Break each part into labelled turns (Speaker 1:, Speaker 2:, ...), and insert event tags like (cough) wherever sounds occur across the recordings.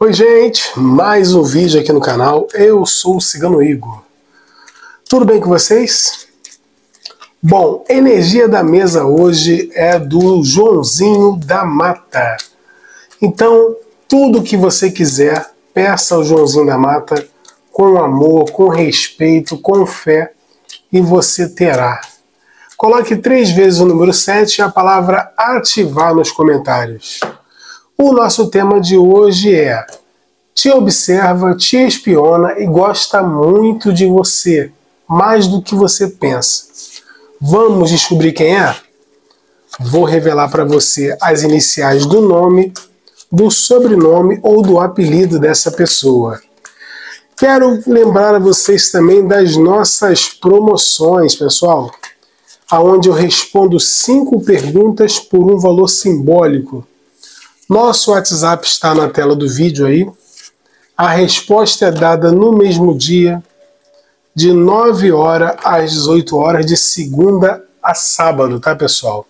Speaker 1: Oi, gente, mais um vídeo aqui no canal. Eu sou o Cigano Igor. Tudo bem com vocês? Bom, energia da mesa hoje é do Joãozinho da Mata. Então, tudo que você quiser, peça ao Joãozinho da Mata com amor, com respeito, com fé e você terá. Coloque três vezes o número 7 e a palavra ativar nos comentários. O nosso tema de hoje é: te observa, te espiona e gosta muito de você, mais do que você pensa. Vamos descobrir quem é? Vou revelar para você as iniciais do nome, do sobrenome ou do apelido dessa pessoa. Quero lembrar a vocês também das nossas promoções, pessoal, aonde eu respondo cinco perguntas por um valor simbólico nosso WhatsApp está na tela do vídeo aí. A resposta é dada no mesmo dia, de 9 horas às 18 horas, de segunda a sábado, tá, pessoal?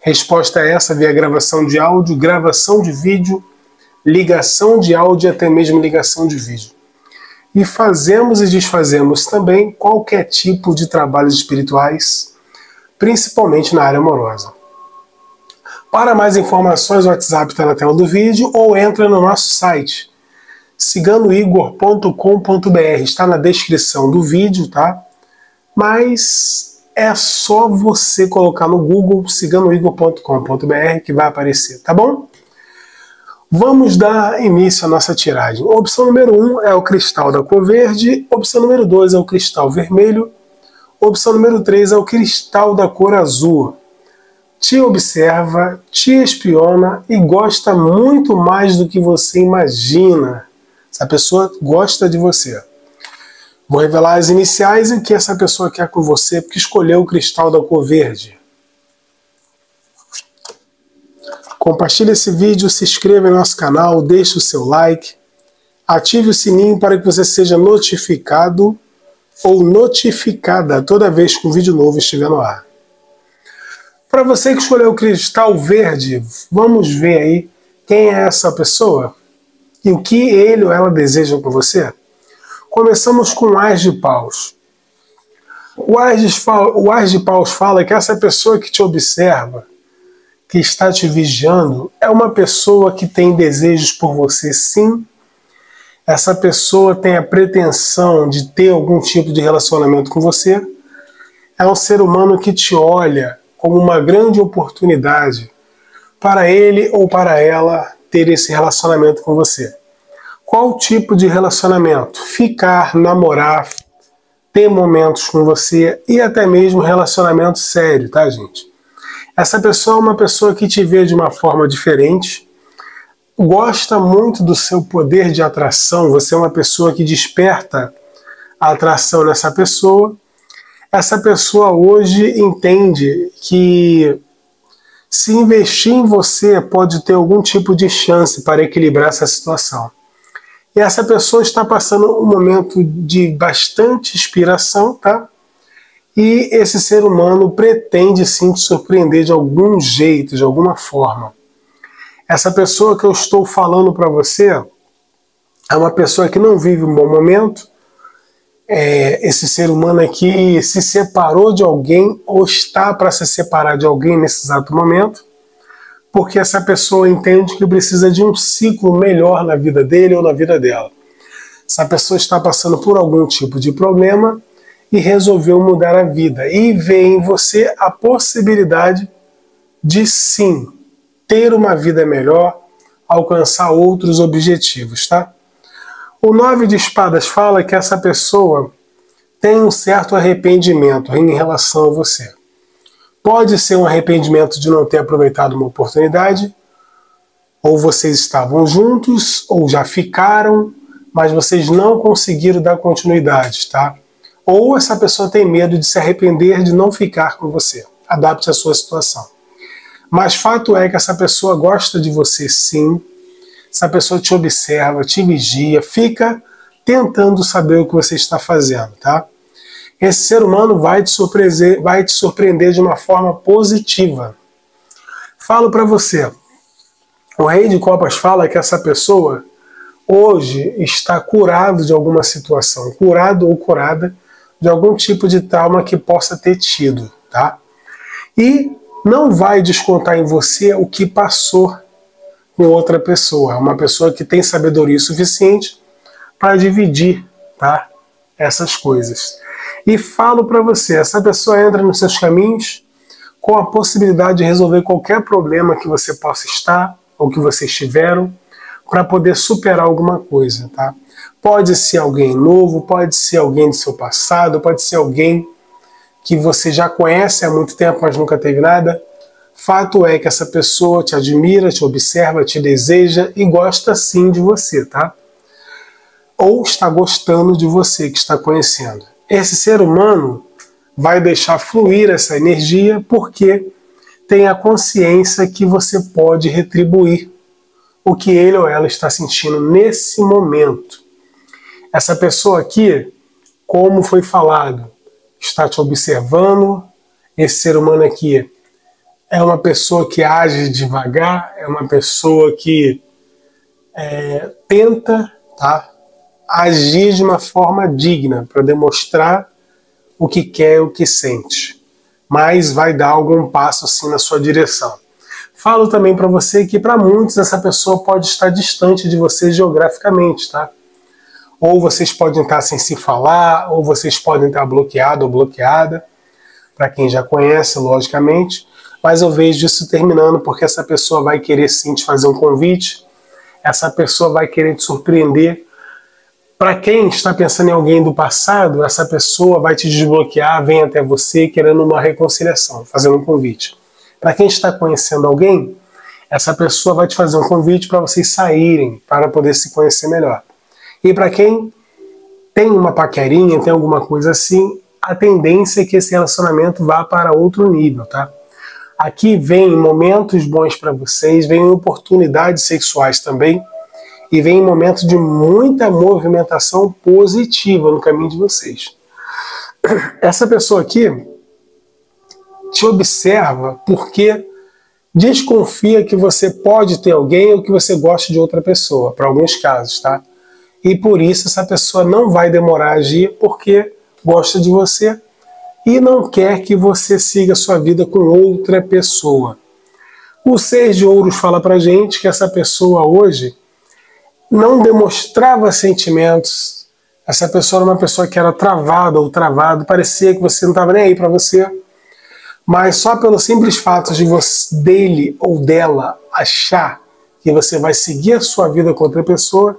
Speaker 1: Resposta é essa via gravação de áudio, gravação de vídeo, ligação de áudio e até mesmo ligação de vídeo. E fazemos e desfazemos também qualquer tipo de trabalhos espirituais, principalmente na área amorosa. Para mais informações, o WhatsApp está na tela do vídeo ou entra no nosso site ciganoigor.com.br. Está na descrição do vídeo, tá? Mas é só você colocar no Google ciganoigor.com.br que vai aparecer, tá bom? Vamos dar início à nossa tiragem. Opção número 1 um é o cristal da cor verde, opção número 2 é o cristal vermelho, opção número 3 é o cristal da cor azul te observa, te espiona e gosta muito mais do que você imagina. Essa pessoa gosta de você. Vou revelar as iniciais e o que essa pessoa quer com você, porque escolheu o cristal da cor verde. Compartilhe esse vídeo, se inscreva no nosso canal, deixe o seu like, ative o sininho para que você seja notificado ou notificada toda vez que um vídeo novo estiver no ar. Para você que escolheu o cristal verde, vamos ver aí quem é essa pessoa e o que ele ou ela deseja com você. Começamos com o Ás de Paus. O Ás o de Paus fala que essa pessoa que te observa, que está te vigiando, é uma pessoa que tem desejos por você, sim. Essa pessoa tem a pretensão de ter algum tipo de relacionamento com você. É um ser humano que te olha como uma grande oportunidade para ele ou para ela ter esse relacionamento com você. Qual tipo de relacionamento? Ficar, namorar, ter momentos com você e até mesmo relacionamento sério, tá, gente? Essa pessoa é uma pessoa que te vê de uma forma diferente, gosta muito do seu poder de atração, você é uma pessoa que desperta a atração nessa pessoa essa pessoa hoje entende que se investir em você pode ter algum tipo de chance para equilibrar essa situação. E essa pessoa está passando um momento de bastante inspiração, tá? E esse ser humano pretende sim te surpreender de algum jeito, de alguma forma. Essa pessoa que eu estou falando para você é uma pessoa que não vive um bom momento, é, esse ser humano aqui se separou de alguém ou está para se separar de alguém nesse exato momento, porque essa pessoa entende que precisa de um ciclo melhor na vida dele ou na vida dela. Essa pessoa está passando por algum tipo de problema e resolveu mudar a vida e vê em você a possibilidade de sim ter uma vida melhor, alcançar outros objetivos, tá? O nove de espadas fala que essa pessoa tem um certo arrependimento em relação a você. Pode ser um arrependimento de não ter aproveitado uma oportunidade, ou vocês estavam juntos, ou já ficaram, mas vocês não conseguiram dar continuidade, tá? Ou essa pessoa tem medo de se arrepender de não ficar com você. Adapte a sua situação. Mas fato é que essa pessoa gosta de você sim, essa pessoa te observa, te vigia, fica tentando saber o que você está fazendo, tá? Esse ser humano vai te surpreender, vai te surpreender de uma forma positiva. Falo para você, O rei de copas fala que essa pessoa hoje está curado de alguma situação, curado ou curada de algum tipo de trauma que possa ter tido, tá? E não vai descontar em você o que passou com outra pessoa, uma pessoa que tem sabedoria suficiente para dividir, tá? Essas coisas. E falo para você, essa pessoa entra nos seus caminhos com a possibilidade de resolver qualquer problema que você possa estar ou que vocês tiveram para poder superar alguma coisa, tá? Pode ser alguém novo, pode ser alguém do seu passado, pode ser alguém que você já conhece há muito tempo, mas nunca teve nada. Fato é que essa pessoa te admira, te observa, te deseja e gosta sim de você, tá? Ou está gostando de você que está conhecendo. Esse ser humano vai deixar fluir essa energia porque tem a consciência que você pode retribuir o que ele ou ela está sentindo nesse momento. Essa pessoa aqui, como foi falado, está te observando. Esse ser humano aqui é uma pessoa que age devagar, é uma pessoa que é, tenta tá, agir de uma forma digna para demonstrar o que quer, o que sente, mas vai dar algum passo assim na sua direção. Falo também para você que para muitos essa pessoa pode estar distante de você geograficamente, tá? ou vocês podem estar sem se falar, ou vocês podem estar bloqueado ou bloqueada, para quem já conhece, logicamente, mas eu vejo isso terminando porque essa pessoa vai querer sim te fazer um convite, essa pessoa vai querer te surpreender. Para quem está pensando em alguém do passado, essa pessoa vai te desbloquear, vem até você querendo uma reconciliação, fazendo um convite. Para quem está conhecendo alguém, essa pessoa vai te fazer um convite para vocês saírem, para poder se conhecer melhor. E para quem tem uma paquerinha, tem alguma coisa assim, a tendência é que esse relacionamento vá para outro nível, tá? Aqui vem momentos bons para vocês, vem oportunidades sexuais também, e vem momentos de muita movimentação positiva no caminho de vocês. Essa pessoa aqui te observa porque desconfia que você pode ter alguém ou que você goste de outra pessoa, para alguns casos, tá? e por isso essa pessoa não vai demorar a agir porque gosta de você e não quer que você siga sua vida com outra pessoa. O Seis de Ouros fala pra gente que essa pessoa hoje não demonstrava sentimentos. Essa pessoa era uma pessoa que era travada ou travado, parecia que você não estava nem aí para você. Mas só pelo simples fato de você, dele ou dela achar que você vai seguir a sua vida com outra pessoa,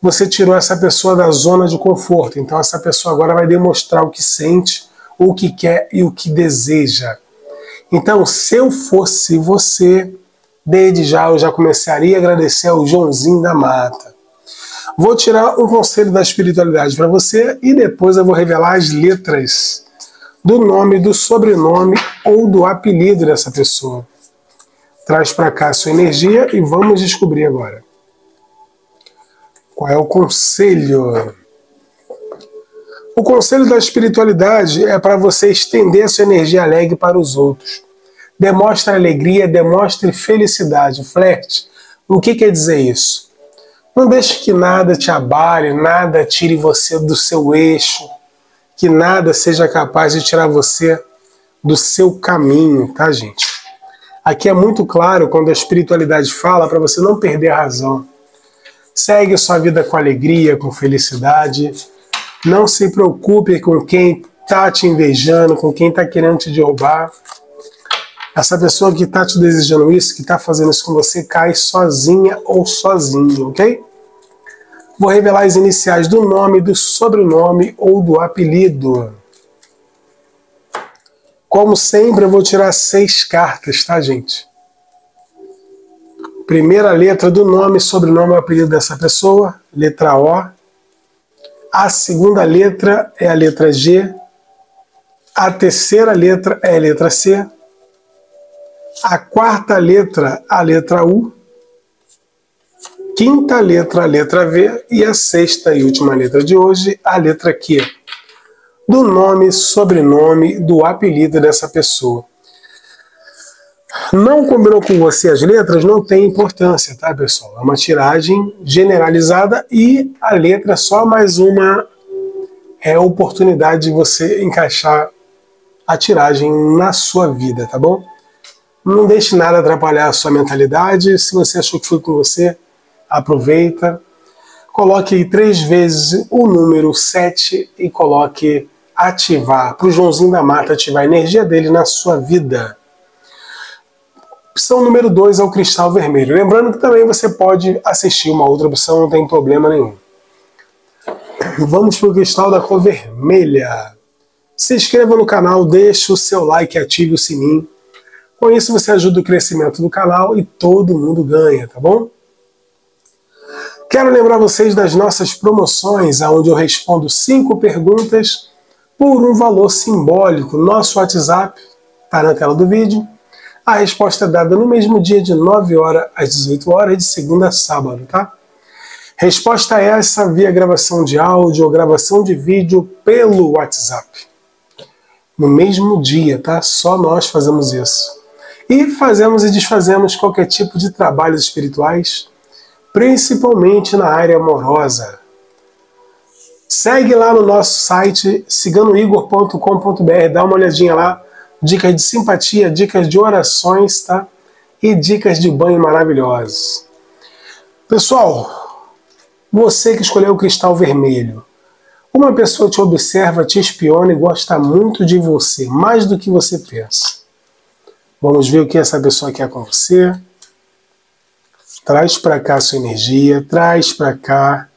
Speaker 1: você tirou essa pessoa da zona de conforto. Então essa pessoa agora vai demonstrar o que sente, o que quer e o que deseja. Então, se eu fosse você, desde já eu já começaria a agradecer ao Joãozinho da Mata. Vou tirar um conselho da espiritualidade para você e depois eu vou revelar as letras do nome, do sobrenome ou do apelido dessa pessoa. Traz para cá sua energia e vamos descobrir agora. Qual é o conselho? O conselho da espiritualidade é para você estender a sua energia alegre para os outros. Demonstre alegria, demonstre felicidade, flerte. O que quer dizer isso? Não deixe que nada te abale, nada tire você do seu eixo, que nada seja capaz de tirar você do seu caminho, tá, gente? Aqui é muito claro quando a espiritualidade fala para você não perder a razão. Segue sua vida com alegria, com felicidade. Não se preocupe com quem está te invejando, com quem está querendo te derrubar. Essa pessoa que está te desejando isso, que está fazendo isso com você, cai sozinha ou sozinho, ok? Vou revelar as iniciais do nome, do sobrenome ou do apelido. Como sempre, eu vou tirar seis cartas, tá, gente? Primeira letra do nome, sobrenome ou apelido dessa pessoa, letra O. A segunda letra é a letra G. A terceira letra é a letra C. A quarta letra, a letra U. Quinta letra, a letra V. E a sexta e última letra de hoje, a letra Q. Do nome, sobrenome, do apelido dessa pessoa. Não combinou com você as letras, não tem importância, tá, pessoal? É uma tiragem generalizada e a letra é só mais uma é, oportunidade de você encaixar a tiragem na sua vida, tá bom? Não deixe nada atrapalhar a sua mentalidade. Se você achou que foi com você, aproveita. Coloque três vezes o número 7 e coloque ativar, para o Joãozinho da Mata ativar a energia dele na sua vida. Opção número 2 é o cristal vermelho. Lembrando que também você pode assistir uma outra opção, não tem problema nenhum. Vamos para o cristal da cor vermelha. Se inscreva no canal, deixe o seu like e ative o sininho. Com isso você ajuda o crescimento do canal e todo mundo ganha, tá bom? Quero lembrar vocês das nossas promoções, onde eu respondo cinco perguntas por um valor simbólico. Nosso WhatsApp está na tela do vídeo. A resposta é dada no mesmo dia, de 9 horas às 18 horas, de segunda a sábado, tá? Resposta é essa via gravação de áudio ou gravação de vídeo pelo WhatsApp. No mesmo dia, tá? Só nós fazemos isso. E fazemos e desfazemos qualquer tipo de trabalhos espirituais, principalmente na área amorosa. Segue lá no nosso site, ciganoigor.com.br, dá uma olhadinha lá. Dicas de simpatia, dicas de orações, tá? E dicas de banho maravilhosos. Pessoal, você que escolheu o cristal vermelho, uma pessoa te observa, te espiona e gosta muito de você, mais do que você pensa. Vamos ver o que essa pessoa quer com você. Traz para cá sua energia, traz para cá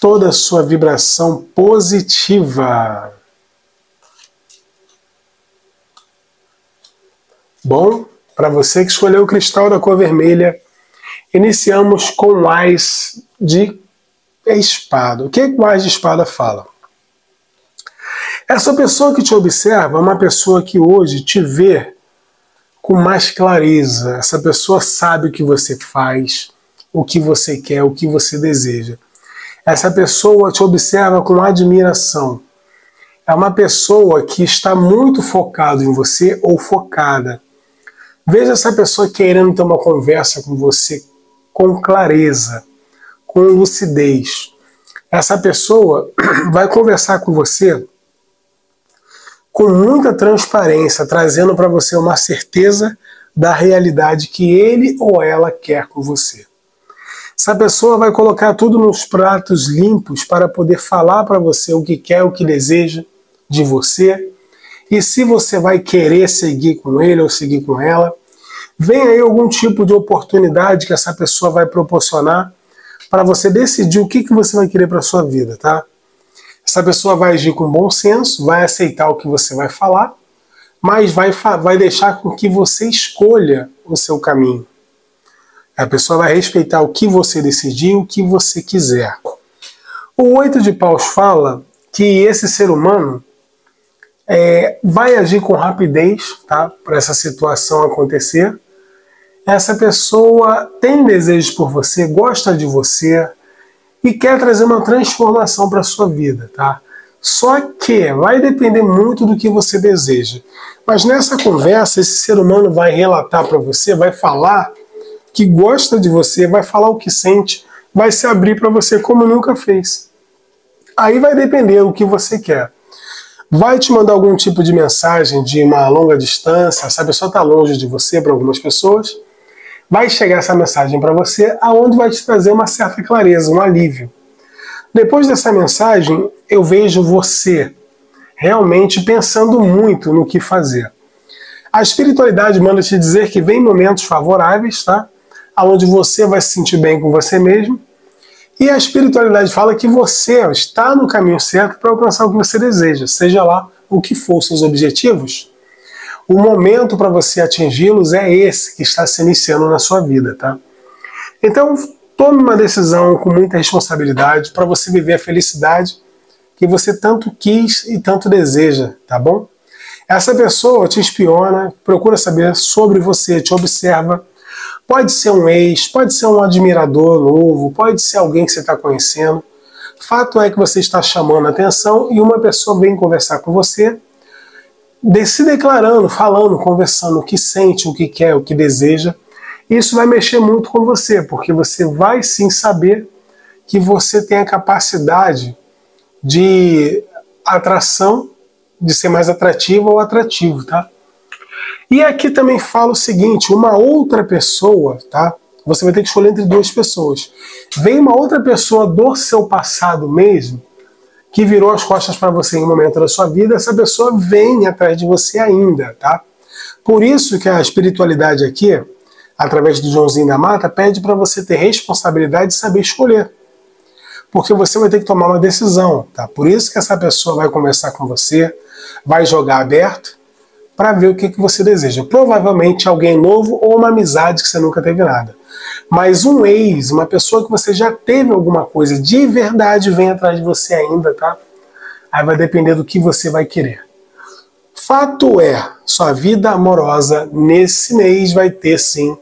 Speaker 1: toda a sua vibração positiva. Bom, para você que escolheu o cristal da cor vermelha, iniciamos com o de espada. O que, que o Ás de espada fala? Essa pessoa que te observa é uma pessoa que hoje te vê com mais clareza. Essa pessoa sabe o que você faz, o que você quer, o que você deseja. Essa pessoa te observa com admiração. É uma pessoa que está muito focado em você ou focada. Veja essa pessoa querendo ter uma conversa com você com clareza, com lucidez. Essa pessoa (clears throat) vai conversar com você com muita transparência, trazendo para você uma certeza da realidade que ele ou ela quer com você. Essa pessoa vai colocar tudo nos pratos limpos para poder falar para você o que quer, o que deseja de você. E se você vai querer seguir com ele ou seguir com ela, vem aí algum tipo de oportunidade que essa pessoa vai proporcionar para você decidir o que, que você vai querer para sua vida, tá? Essa pessoa vai agir com bom senso, vai aceitar o que você vai falar, mas vai, vai deixar com que você escolha o seu caminho. A pessoa vai respeitar o que você decidiu, o que você quiser. O oito de paus fala que esse ser humano é, vai agir com rapidez tá, para essa situação acontecer. Essa pessoa tem desejos por você, gosta de você e quer trazer uma transformação para sua vida. Tá? Só que vai depender muito do que você deseja. Mas nessa conversa, esse ser humano vai relatar para você, vai falar que gosta de você, vai falar o que sente, vai se abrir para você como nunca fez. Aí vai depender o que você quer. Vai te mandar algum tipo de mensagem de uma longa distância, essa pessoa está longe de você para algumas pessoas. Vai chegar essa mensagem para você, aonde vai te trazer uma certa clareza, um alívio. Depois dessa mensagem, eu vejo você realmente pensando muito no que fazer. A espiritualidade manda te dizer que vem momentos favoráveis, tá? onde você vai se sentir bem com você mesmo. E a espiritualidade fala que você está no caminho certo para alcançar o que você deseja, seja lá o que for seus objetivos. O momento para você atingi-los é esse que está se iniciando na sua vida, tá? Então, tome uma decisão com muita responsabilidade para você viver a felicidade que você tanto quis e tanto deseja, tá bom? Essa pessoa te espiona, procura saber sobre você, te observa, Pode ser um ex, pode ser um admirador novo, pode ser alguém que você está conhecendo. Fato é que você está chamando a atenção e uma pessoa vem conversar com você se declarando, falando, conversando o que sente, o que quer, o que deseja. Isso vai mexer muito com você, porque você vai sim saber que você tem a capacidade de atração, de ser mais atrativo ou atrativo, tá? E aqui também fala o seguinte: uma outra pessoa, tá? Você vai ter que escolher entre duas pessoas. Vem uma outra pessoa do seu passado mesmo, que virou as costas para você em um momento da sua vida, essa pessoa vem atrás de você ainda, tá? Por isso que a espiritualidade aqui, através do Joãozinho da Mata, pede para você ter responsabilidade e saber escolher. Porque você vai ter que tomar uma decisão, tá? Por isso que essa pessoa vai conversar com você, vai jogar aberto para ver o que, que você deseja. Provavelmente alguém novo ou uma amizade que você nunca teve nada. Mas um ex, uma pessoa que você já teve alguma coisa de verdade, vem atrás de você ainda, tá? Aí vai depender do que você vai querer. Fato é, sua vida amorosa nesse mês vai ter sim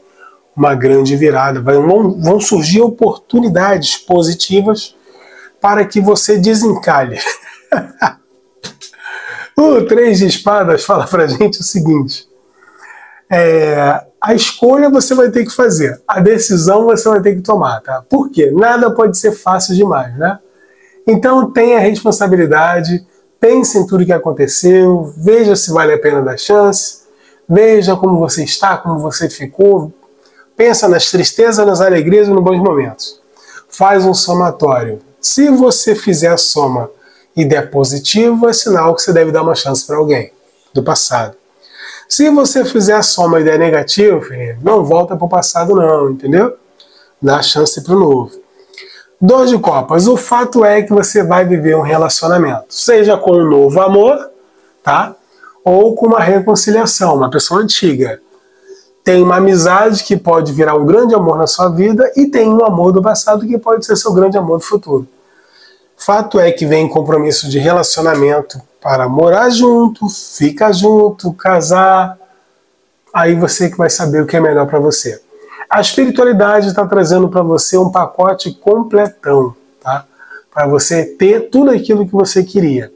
Speaker 1: uma grande virada. Vão, vão surgir oportunidades positivas para que você desencalhe. (laughs) o Três de Espadas fala pra gente o seguinte: é, a escolha você vai ter que fazer, a decisão você vai ter que tomar, tá? Por quê? Nada pode ser fácil demais, né? Então tenha responsabilidade, pense em tudo que aconteceu, veja se vale a pena dar chance, veja como você está, como você ficou, pensa nas tristezas, nas alegrias e nos bons momentos. Faz um somatório. Se você fizer a soma der positivo, é sinal que você deve dar uma chance para alguém do passado. Se você fizer a soma der negativo, filho, não volta para o passado não, entendeu? Dá chance para o novo. Dois de copas. O fato é que você vai viver um relacionamento, seja com um novo amor, tá? Ou com uma reconciliação, uma pessoa antiga. Tem uma amizade que pode virar um grande amor na sua vida e tem um amor do passado que pode ser seu grande amor do futuro. Fato é que vem compromisso de relacionamento para morar junto, ficar junto, casar. Aí você que vai saber o que é melhor para você. A espiritualidade está trazendo para você um pacote completão, tá? Para você ter tudo aquilo que você queria.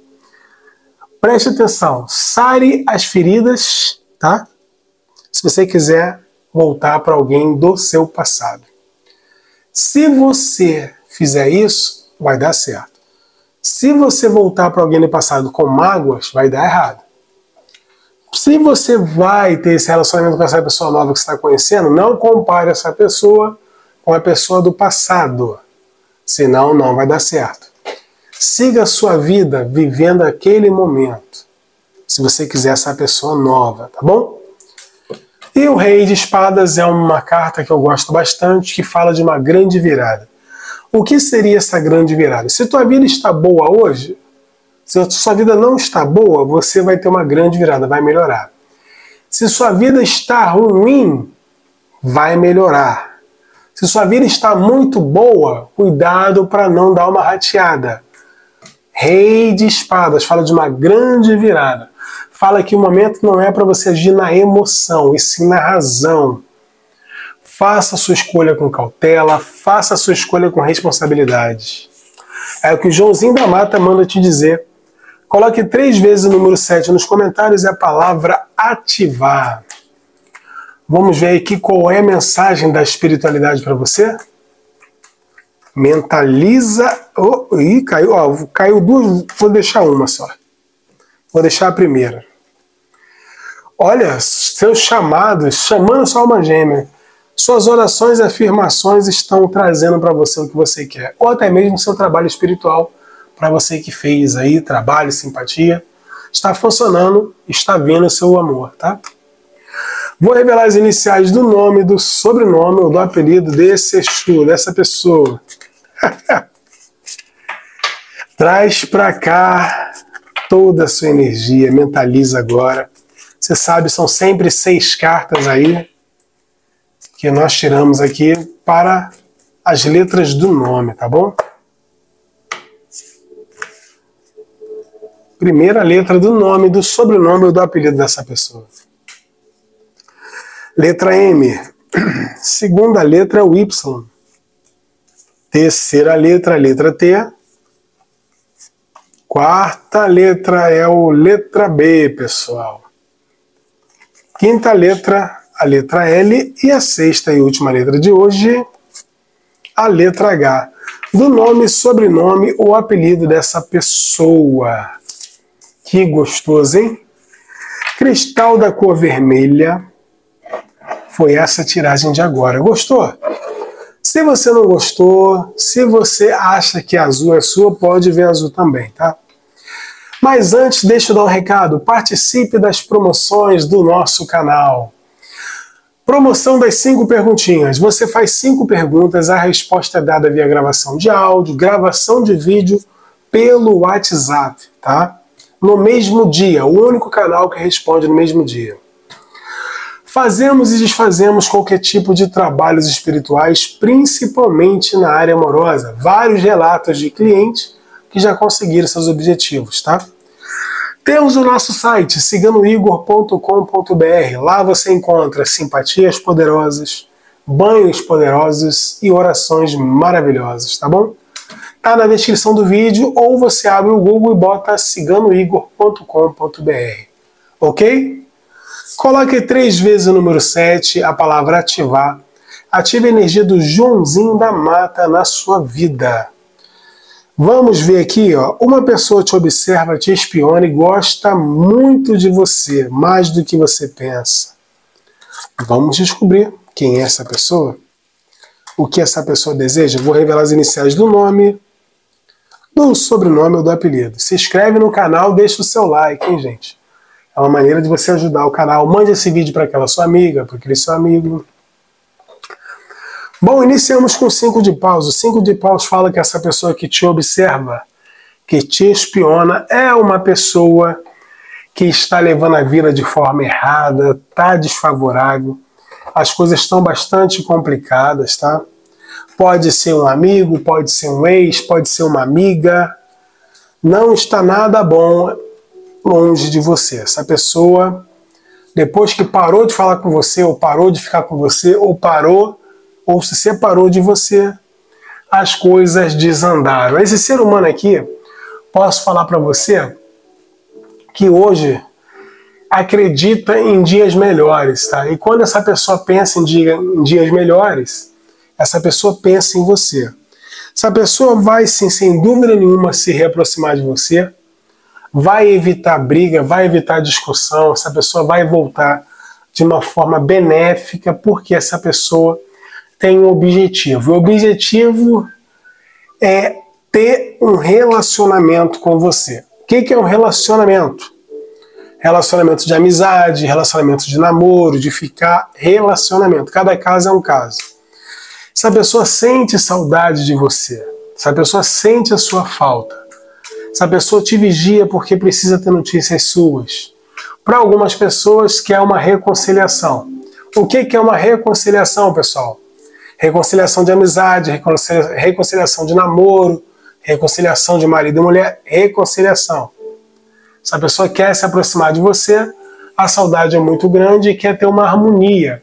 Speaker 1: Preste atenção, sare as feridas, tá? Se você quiser voltar para alguém do seu passado. Se você fizer isso, vai dar certo. Se você voltar para alguém no passado com mágoas, vai dar errado. Se você vai ter esse relacionamento com essa pessoa nova que está conhecendo, não compare essa pessoa com a pessoa do passado. Senão, não vai dar certo. Siga a sua vida vivendo aquele momento. Se você quiser essa pessoa nova, tá bom? E o Rei de Espadas é uma carta que eu gosto bastante, que fala de uma grande virada. O que seria essa grande virada? Se tua vida está boa hoje, se sua vida não está boa, você vai ter uma grande virada, vai melhorar. Se sua vida está ruim, vai melhorar. Se sua vida está muito boa, cuidado para não dar uma rateada. Rei de espadas fala de uma grande virada. Fala que o momento não é para você agir na emoção, e sim na razão. Faça a sua escolha com cautela, faça a sua escolha com responsabilidade. É o que o Joãozinho da Mata manda te dizer. Coloque três vezes o número 7 nos comentários e a palavra ativar. Vamos ver aqui qual é a mensagem da espiritualidade para você? Mentaliza. Oh, ih, caiu, caiu duas. Vou deixar uma só. Vou deixar a primeira. Olha, seus chamados, chamando sua alma gêmea suas orações e afirmações estão trazendo para você o que você quer, ou até mesmo seu trabalho espiritual, para você que fez aí trabalho, simpatia, está funcionando, está vindo o seu amor, tá? Vou revelar as iniciais do nome, do sobrenome ou do apelido desse Exu, dessa pessoa. (laughs) Traz para cá toda a sua energia, mentaliza agora. Você sabe, são sempre seis cartas aí que nós tiramos aqui para as letras do nome, tá bom? Primeira letra do nome, do sobrenome ou do apelido dessa pessoa. Letra M. (clears throat) Segunda letra, o Y. Terceira letra, letra T. Quarta letra é o letra B, pessoal. Quinta letra, a letra L. E a sexta e última letra de hoje, a letra H. Do nome, sobrenome ou apelido dessa pessoa. Que gostoso, hein? Cristal da cor vermelha. Foi essa tiragem de agora. Gostou? Se você não gostou, se você acha que azul é sua, pode ver azul também, tá? Mas antes, deixa eu dar um recado. Participe das promoções do nosso canal. Promoção das cinco perguntinhas. Você faz cinco perguntas, a resposta é dada via gravação de áudio, gravação de vídeo pelo WhatsApp, tá? No mesmo dia, o único canal que responde no mesmo dia. Fazemos e desfazemos qualquer tipo de trabalhos espirituais, principalmente na área amorosa. Vários relatos de clientes que já conseguiram seus objetivos, tá? Temos o nosso site, ciganoigor.com.br. Lá você encontra simpatias poderosas, banhos poderosos e orações maravilhosas, tá bom? Tá na descrição do vídeo ou você abre o Google e bota ciganoigor.com.br. Ok? Coloque três vezes o número 7, a palavra ativar. Ative a energia do Joãozinho da Mata na sua vida. Vamos ver aqui, ó. Uma pessoa te observa, te espiona e gosta muito de você, mais do que você pensa. Vamos descobrir quem é essa pessoa, o que essa pessoa deseja. Vou revelar as iniciais do nome, do sobrenome ou do apelido. Se inscreve no canal, deixa o seu like, hein, gente? É uma maneira de você ajudar o canal. Mande esse vídeo para aquela sua amiga, para aquele seu amigo. Bom, iniciamos com cinco de paus. O cinco de paus fala que essa pessoa que te observa, que te espiona, é uma pessoa que está levando a vida de forma errada, está desfavorável. As coisas estão bastante complicadas, tá? Pode ser um amigo, pode ser um ex, pode ser uma amiga. Não está nada bom longe de você. Essa pessoa, depois que parou de falar com você, ou parou de ficar com você, ou parou, ou se separou de você, as coisas desandaram. Esse ser humano aqui, posso falar para você que hoje acredita em dias melhores, tá? E quando essa pessoa pensa em, dia, em dias melhores, essa pessoa pensa em você. Essa pessoa vai, sim, sem dúvida nenhuma, se reaproximar de você, vai evitar briga, vai evitar discussão, essa pessoa vai voltar de uma forma benéfica, porque essa pessoa tem um objetivo. O objetivo é ter um relacionamento com você. O que é um relacionamento? Relacionamento de amizade, relacionamento de namoro, de ficar relacionamento. Cada caso é um caso. Essa pessoa sente saudade de você. Essa pessoa sente a sua falta. Essa pessoa te vigia porque precisa ter notícias suas. Para algumas pessoas, que é uma reconciliação. O que é uma reconciliação, pessoal? Reconciliação de amizade, reconciliação de namoro, reconciliação de marido e mulher, reconciliação. Essa pessoa quer se aproximar de você, a saudade é muito grande e quer ter uma harmonia.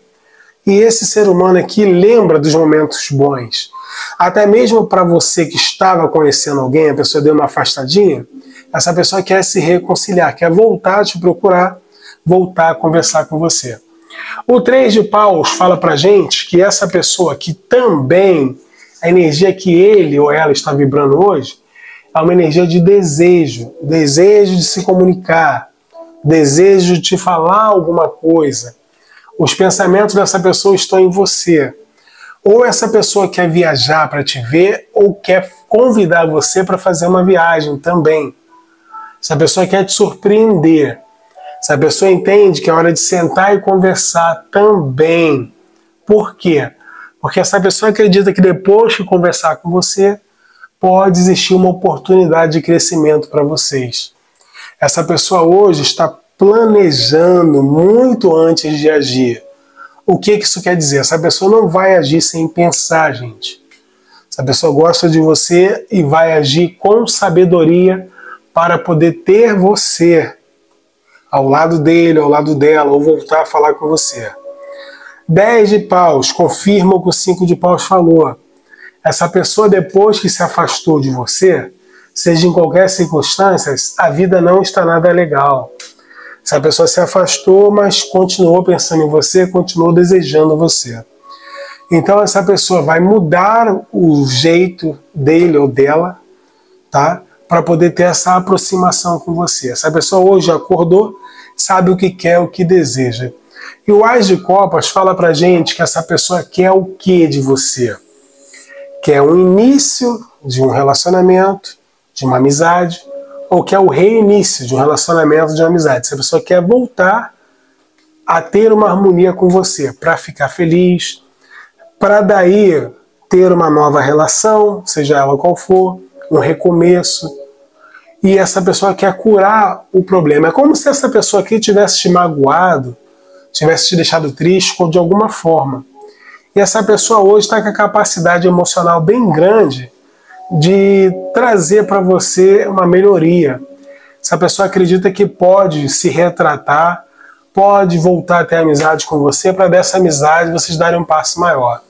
Speaker 1: E esse ser humano aqui lembra dos momentos bons. Até mesmo para você que estava conhecendo alguém, a pessoa deu uma afastadinha, essa pessoa quer se reconciliar, quer voltar a te procurar, voltar a conversar com você. O 3 de paus fala para gente que essa pessoa que também, a energia que ele ou ela está vibrando hoje, é uma energia de desejo, desejo de se comunicar, desejo de te falar alguma coisa. Os pensamentos dessa pessoa estão em você. Ou essa pessoa quer viajar para te ver, ou quer convidar você para fazer uma viagem também. Essa pessoa quer te surpreender. Essa pessoa entende que é hora de sentar e conversar também. Por quê? Porque essa pessoa acredita que depois de conversar com você, pode existir uma oportunidade de crescimento para vocês. Essa pessoa hoje está planejando muito antes de agir. O que, que isso quer dizer? Essa pessoa não vai agir sem pensar, gente. Essa pessoa gosta de você e vai agir com sabedoria para poder ter você ao lado dele, ao lado dela, ou voltar a falar com você. 10 de paus, confirma o que o 5 de paus falou. Essa pessoa, depois que se afastou de você, seja em qualquer circunstância, a vida não está nada legal. Essa pessoa se afastou, mas continuou pensando em você, continuou desejando você. Então essa pessoa vai mudar o jeito dele ou dela, tá? Para poder ter essa aproximação com você. Essa pessoa hoje acordou, sabe o que quer, o que deseja. E o Ás de Copas fala pra gente que essa pessoa quer o que de você? Quer o início de um relacionamento, de uma amizade, ou quer o reinício de um relacionamento, de uma amizade. Essa pessoa quer voltar a ter uma harmonia com você, para ficar feliz, para daí ter uma nova relação, seja ela qual for, um recomeço. E essa pessoa quer curar o problema. É como se essa pessoa aqui tivesse te magoado, tivesse te deixado triste de alguma forma. E essa pessoa hoje está com a capacidade emocional bem grande de trazer para você uma melhoria. Essa pessoa acredita que pode se retratar, pode voltar a ter amizade com você, para dessa amizade vocês darem um passo maior.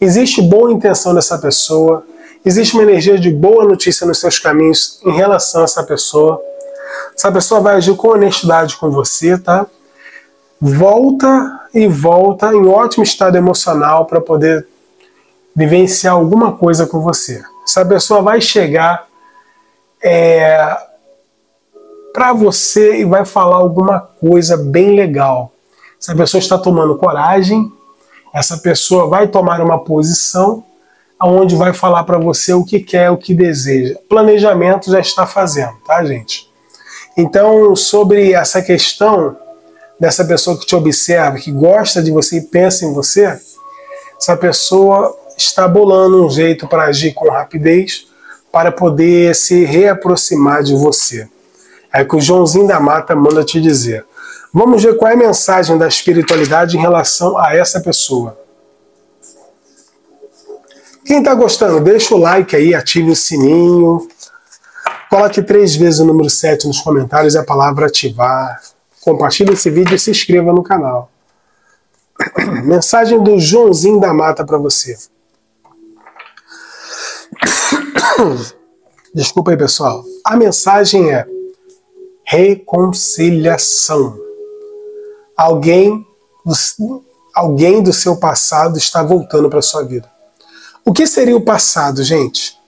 Speaker 1: Existe boa intenção dessa pessoa, existe uma energia de boa notícia nos seus caminhos em relação a essa pessoa. Essa pessoa vai agir com honestidade com você, tá? Volta e volta em ótimo estado emocional para poder vivenciar alguma coisa com você. Essa pessoa vai chegar é, para você e vai falar alguma coisa bem legal. Essa pessoa está tomando coragem essa pessoa vai tomar uma posição onde vai falar para você o que quer, o que deseja. Planejamento já está fazendo, tá, gente? Então, sobre essa questão dessa pessoa que te observa, que gosta de você e pensa em você, essa pessoa está bolando um jeito para agir com rapidez para poder se reaproximar de você. É o que o Joãozinho da Mata manda te dizer. Vamos ver qual é a mensagem da espiritualidade em relação a essa pessoa. Quem está gostando, deixa o like aí, ative o sininho. Coloque três vezes o número 7 nos comentários e a palavra ativar. Compartilhe esse vídeo e se inscreva no canal. (coughs) Mensagem do Joãozinho da Mata para você. (coughs) Desculpa aí, pessoal. A mensagem é reconciliação alguém, alguém do seu passado está voltando para sua vida. O que seria o passado, gente?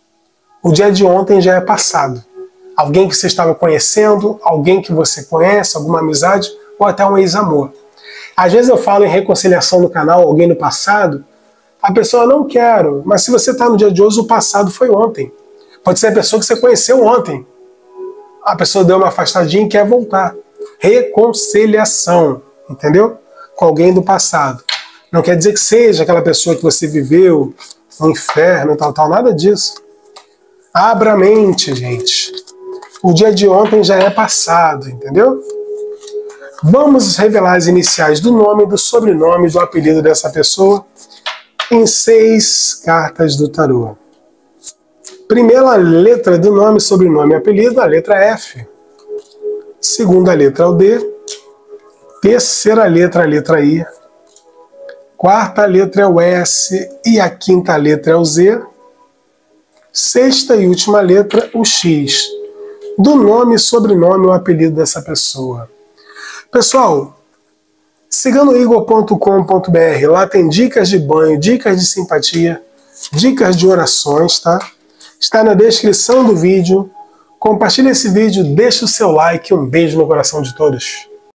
Speaker 1: O dia de ontem já é passado. Alguém que você estava conhecendo, alguém que você conhece, alguma amizade, ou até um ex-amor. Às vezes eu falo em reconciliação no canal, alguém no passado, a pessoa não quero, mas se você está no dia de hoje, o passado foi ontem. Pode ser a pessoa que você conheceu ontem. A pessoa deu uma afastadinha e quer voltar. Reconciliação entendeu? Com alguém do passado. Não quer dizer que seja aquela pessoa que você viveu no inferno, tal, tal, nada disso. Abra a mente, gente. O dia de ontem já é passado, entendeu? Vamos revelar as iniciais do nome, do sobrenome, do apelido dessa pessoa em seis cartas do tarô. Primeira letra do nome, sobrenome e apelido, a letra F. Segunda letra, o D. Terceira letra, a letra I. Quarta letra é o S e a quinta letra é o Z. Sexta e última letra, o X. Do nome, sobrenome ou apelido dessa pessoa. Pessoal, siga no igor.com.br. Lá tem dicas de banho, dicas de simpatia, dicas de orações, tá? Está na descrição do vídeo. Compartilhe esse vídeo, deixe o seu like. Um beijo no coração de todos.